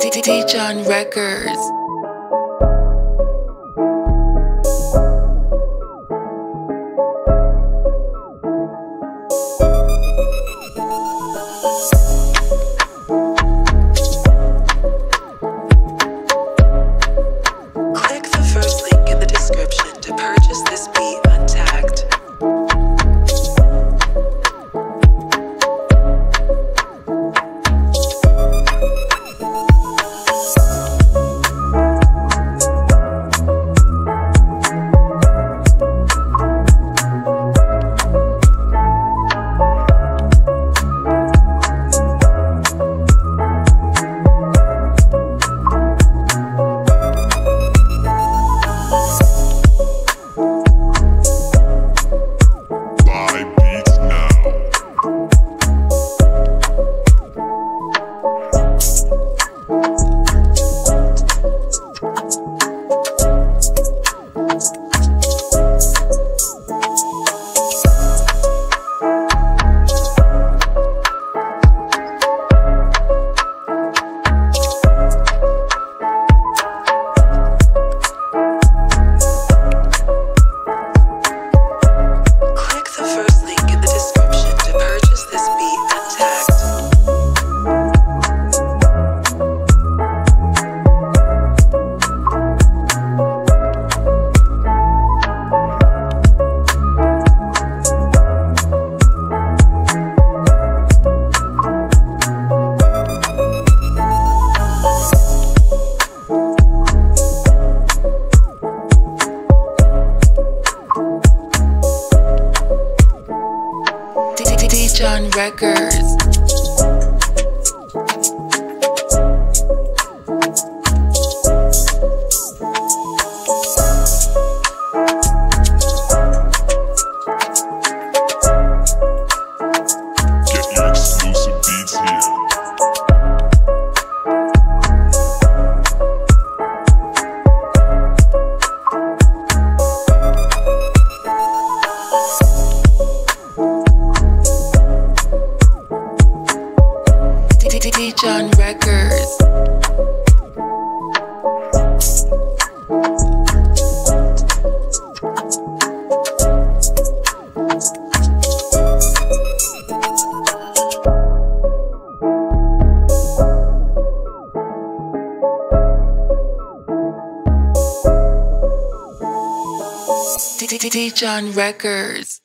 D John Records. John Records. John Records. John Records.